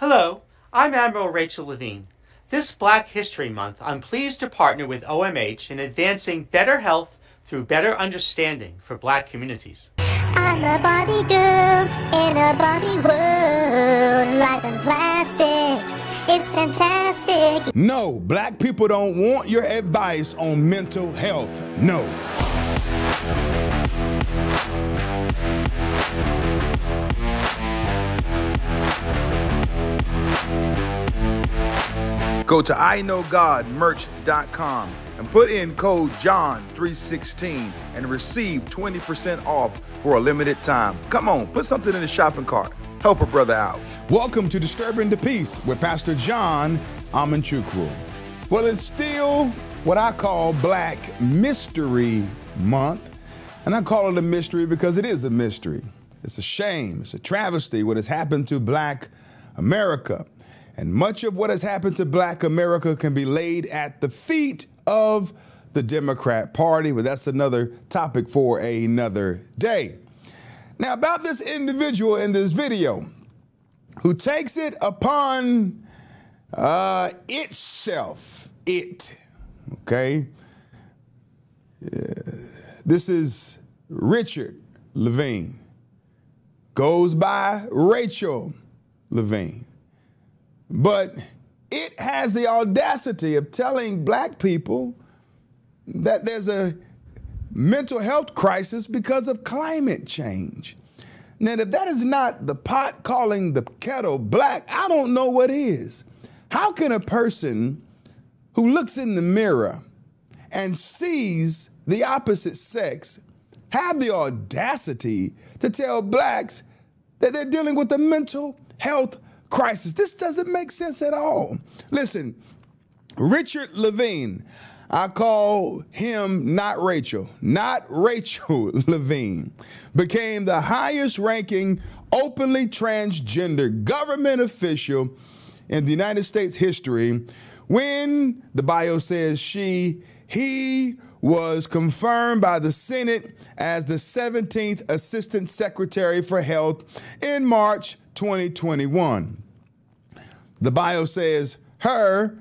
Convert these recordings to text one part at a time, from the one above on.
Hello, I'm Admiral Rachel Levine. This Black History Month, I'm pleased to partner with OMH in advancing better health through better understanding for black communities. I'm a Barbie girl in a Barbie world. Life in plastic, it's fantastic. No, black people don't want your advice on mental health. No. Go to iknowgodmerch.com and put in code JOHN316 and receive 20% off for a limited time. Come on, put something in the shopping cart. Help a brother out. Welcome to Disturbing the Peace with Pastor John Amanchukwu. Well, it's still what I call Black Mystery Month. And I call it a mystery because it is a mystery. It's a shame, it's a travesty what has happened to Black America. And much of what has happened to Black America can be laid at the feet of the Democrat Party, but that's another topic for another day. Now, about this individual in this video who takes it upon uh, itself, it, okay? this is Richard Levine, goes by Rachel Levine. But it has the audacity of telling black people that there's a mental health crisis because of climate change. Now, if that is not the pot calling the kettle black, I don't know what is. How can a person who looks in the mirror and sees the opposite sex have the audacity to tell blacks that they're dealing with a mental health crisis. This doesn't make sense at all. Listen, Richard Levine, I call him not Rachel, not Rachel Levine, became the highest ranking openly transgender government official in the United States history when the bio says she, he was confirmed by the Senate as the 17th Assistant Secretary for Health in March 2021. The bio says her,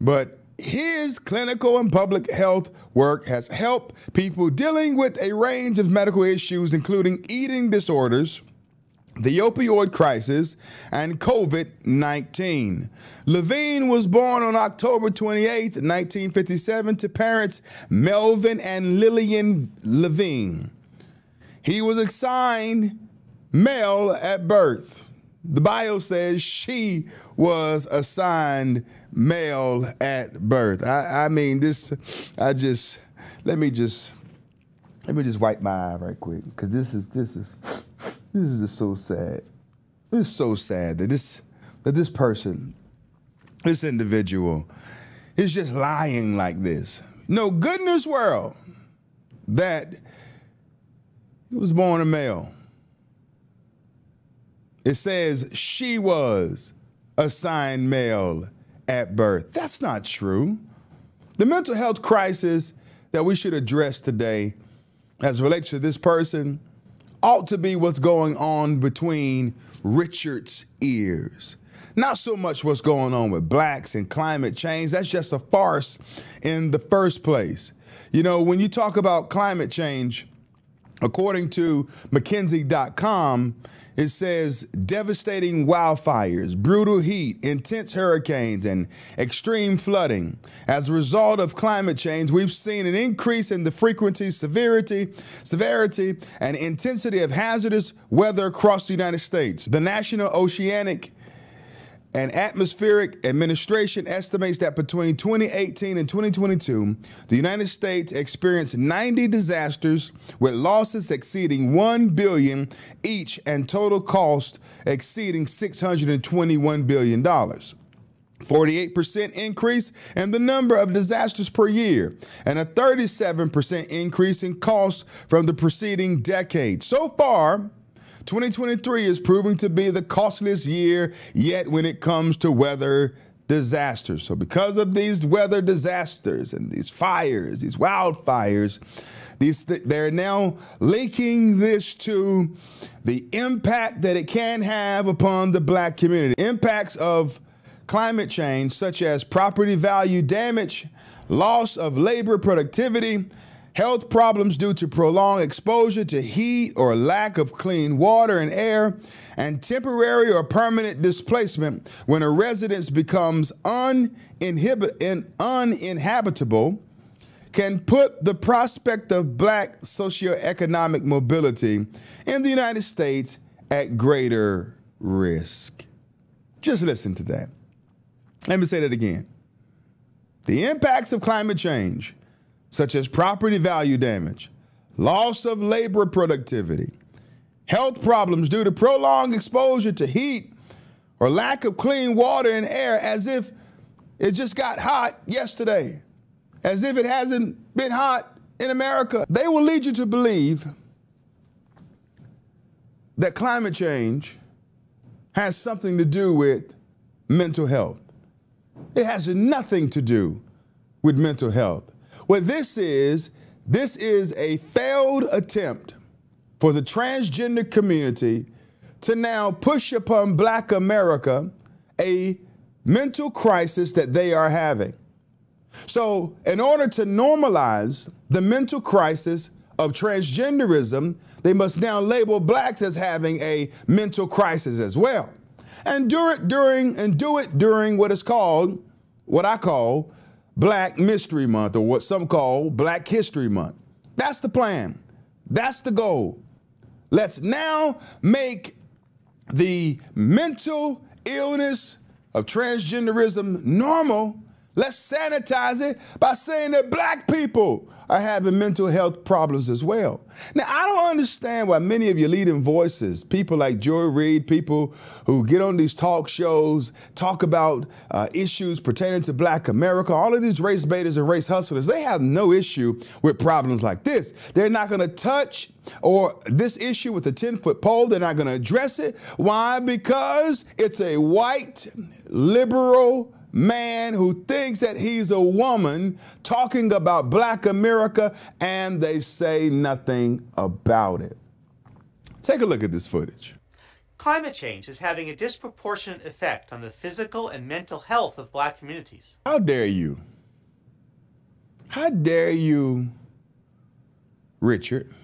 but his clinical and public health work has helped people dealing with a range of medical issues, including eating disorders, the opioid crisis, and COVID 19. Levine was born on October 28, 1957, to parents Melvin and Lillian Levine. He was assigned male at birth. The bio says she was assigned male at birth. I, I mean, this, I just, let me just, let me just wipe my eye right quick because this is, this is, this is just so sad. It's so sad that this, that this person, this individual, is just lying like this. No goodness world that he was born a male. It says she was assigned male at birth. That's not true. The mental health crisis that we should address today, as relates to this person, ought to be what's going on between Richard's ears. Not so much what's going on with blacks and climate change. That's just a farce in the first place. You know, when you talk about climate change, according to McKinsey.com, it says devastating wildfires, brutal heat, intense hurricanes, and extreme flooding. As a result of climate change, we've seen an increase in the frequency, severity, severity, and intensity of hazardous weather across the United States. The National Oceanic and Atmospheric Administration estimates that between 2018 and 2022, the United States experienced 90 disasters with losses exceeding 1 billion each and total cost exceeding 621 billion dollars. 48% increase in the number of disasters per year, and a 37% increase in costs from the preceding decade. So far, 2023 is proving to be the costliest year yet when it comes to weather disasters. So, because of these weather disasters and these fires, these wildfires, these th- they're now linking this to the impact that it can have upon the black community. Impacts of climate change, such as property value damage, loss of labor productivity, health problems due to prolonged exposure to heat or lack of clean water and air, and temporary or permanent displacement when a residence becomes uninhibit- uninhabitable can put the prospect of black socioeconomic mobility in the United States at greater risk. Just listen to that. Let me say that again. The impacts of climate change, such as property value damage, loss of labor productivity, health problems due to prolonged exposure to heat or lack of clean water and air, as if it just got hot yesterday as if it hasn't been hot in America. They will lead you to believe that climate change has something to do with mental health. It has nothing to do with mental health. What this is, this is a failed attempt for the transgender community to now push upon black America a mental crisis that they are having. So, in order to normalize the mental crisis of transgenderism, they must now label blacks as having a mental crisis as well. And do it during and do it during what is called what I call Black Mystery Month or what some call Black History Month. That's the plan. That's the goal. Let's now make the mental illness of transgenderism normal Let's sanitize it by saying that black people are having mental health problems as well. Now, I don't understand why many of your leading voices, people like Joy Reid, people who get on these talk shows, talk about uh, issues pertaining to black America, all of these race baiters and race hustlers, they have no issue with problems like this. They're not going to touch or this issue with the 10 foot pole. They're not going to address it. Why? Because it's a white, liberal, man who thinks that he's a woman talking about black America and they say nothing about it. Take a look at this footage. Climate change is having a disproportionate effect on the physical and mental health of black communities. How dare you? How dare you, Richard?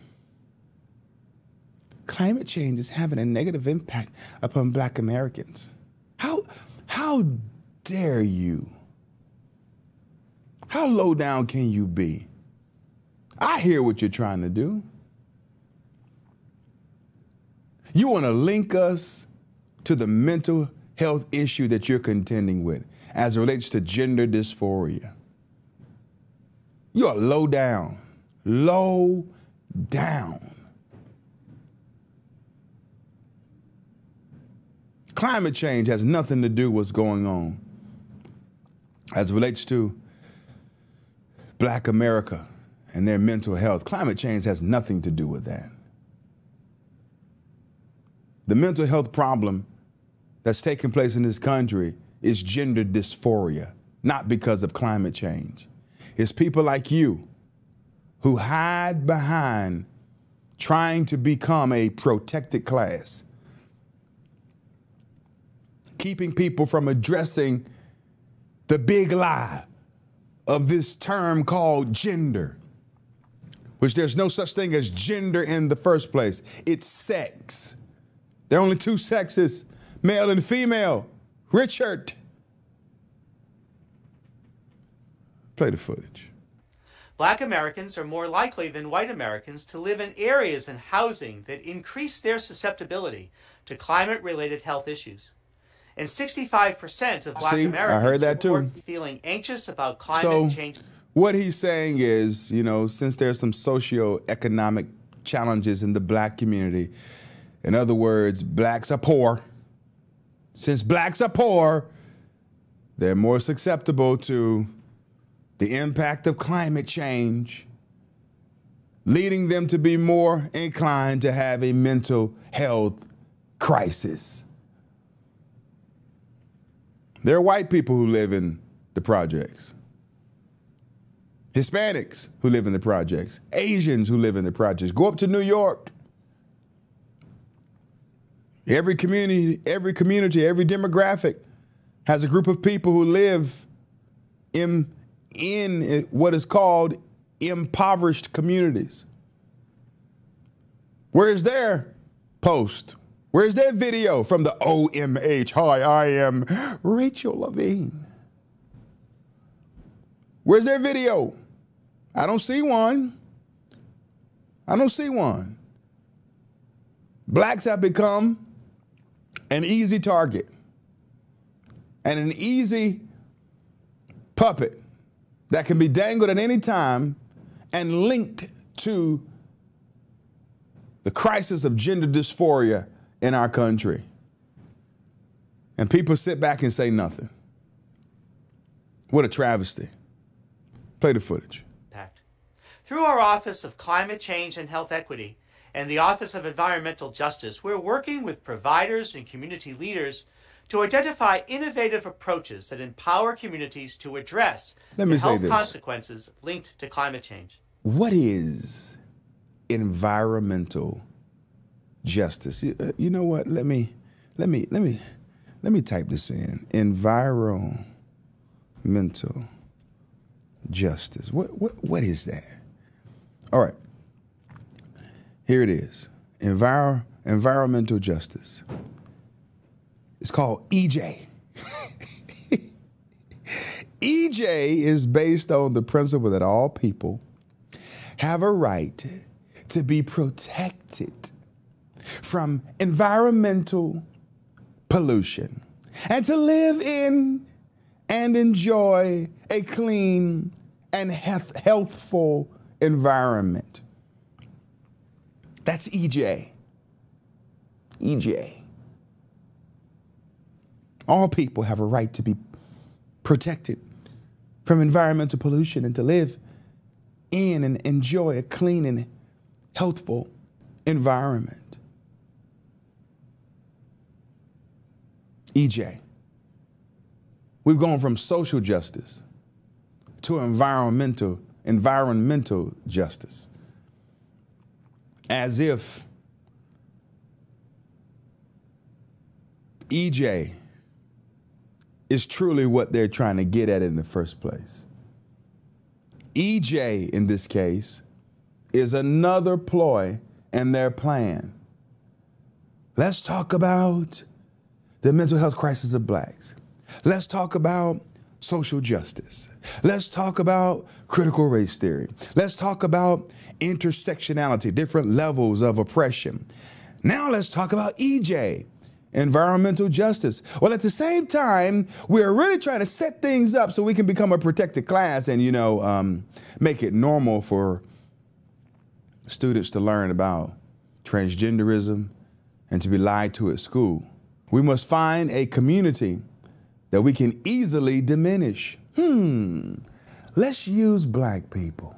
Climate change is having a negative impact upon black Americans. How, how dare you? How low down can you be? I hear what you're trying to do. You want to link us to the mental health issue that you're contending with as it relates to gender dysphoria. You are low down, low down. Climate change has nothing to do with what's going on as it relates to black America and their mental health, climate change has nothing to do with that. The mental health problem that's taking place in this country is gender dysphoria, not because of climate change. It's people like you who hide behind trying to become a protected class, keeping people from addressing the big lie of this term called gender, which there's no such thing as gender in the first place. It's sex. There are only two sexes, male and female. Richard. Play the footage. Black Americans are more likely than white Americans to live in areas and housing that increase their susceptibility to climate related health issues. And 65% of black See, I Americans heard that too. feeling anxious about climate So, change. what he's saying is, you know, since there's some socio-economic challenges in the black community, in other words, blacks are poor. Since blacks are poor, they're more susceptible to the impact of climate change, leading them to be more inclined to have a mental health crisis. There are white people who live in the projects. Hispanics who live in the projects, Asians who live in the projects. Go up to New York. Every community, every community, every demographic has a group of people who live in, in what is called impoverished communities. Where's their post? Where's their video from the OMH? Hi, I am Rachel Levine. Where's their video? I don't see one. I don't see one. Blacks have become an easy target and an easy puppet that can be dangled at any time and linked to the crisis of gender dysphoria in our country. And people sit back and say nothing. What a travesty. Play the footage. Through our Office of Climate Change and Health Equity and the Office of Environmental Justice, we're working with providers and community leaders to identify innovative approaches that empower communities to address Let the health consequences linked to climate change. What is environmental justice? You, uh, you know what? Let me let me let me let me type this in. Environmental justice. What what what is that? All right. Here it is. Envir- environmental justice. It's called EJ. EJ is based on the principle that all people have a right to be protected from environmental pollution and to live in and enjoy a clean and health- healthful environment. That's EJ. EJ. All people have a right to be protected from environmental pollution and to live in and enjoy a clean and healthful environment. EJ. We've gone from social justice to environmental environmental justice. As if EJ is truly what they're trying to get at in the first place. EJ, in this case, is another ploy in their plan. Let's talk about the mental health crisis of blacks. Let's talk about social justice. Let's talk about critical race theory. Let's talk about intersectionality, different levels of oppression. Now let's talk about EJ, environmental justice. Well, at the same time, we're really trying to set things up so we can become a protected class and, you know, um, make it normal for students to learn about transgenderism and to be lied to at school. We must find a community that we can easily diminish. Hmm, let's use black people.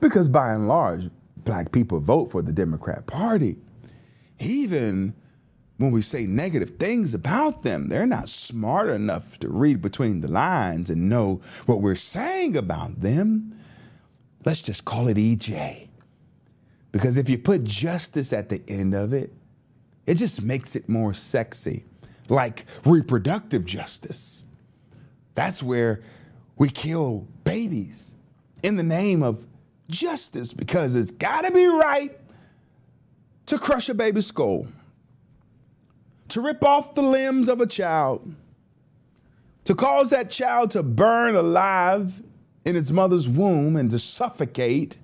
Because by and large, black people vote for the Democrat Party. Even when we say negative things about them, they're not smart enough to read between the lines and know what we're saying about them. Let's just call it EJ. Because if you put justice at the end of it, it just makes it more sexy, like reproductive justice. That's where we kill babies in the name of justice because it's got to be right to crush a baby's skull, to rip off the limbs of a child, to cause that child to burn alive in its mother's womb and to suffocate.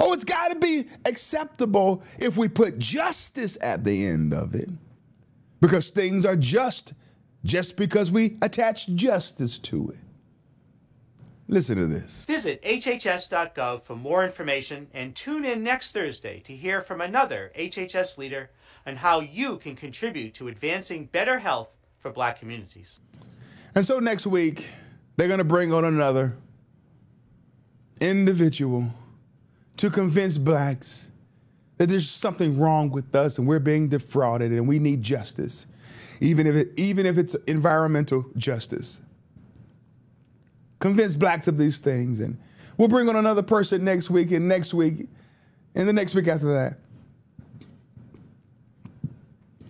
Oh, it's got to be acceptable if we put justice at the end of it. Because things are just just because we attach justice to it. Listen to this. Visit hhs.gov for more information and tune in next Thursday to hear from another HHS leader on how you can contribute to advancing better health for black communities. And so next week, they're going to bring on another individual to convince blacks that there's something wrong with us and we're being defrauded and we need justice. even if it, even if it's environmental justice. Convince blacks of these things, and we'll bring on another person next week, and next week, and the next week after that,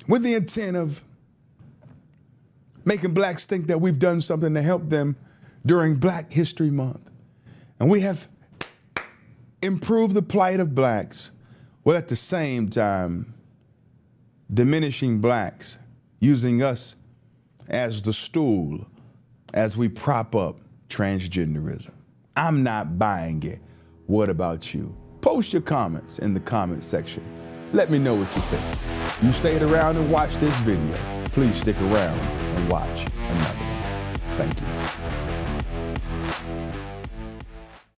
with the intent of making blacks think that we've done something to help them during Black History Month. And we have improved the plight of blacks while at the same time diminishing blacks, using us as the stool as we prop up transgenderism. I'm not buying it. What about you? Post your comments in the comment section. Let me know what you think. You stayed around and watched this video. Please stick around and watch another one. Thank you.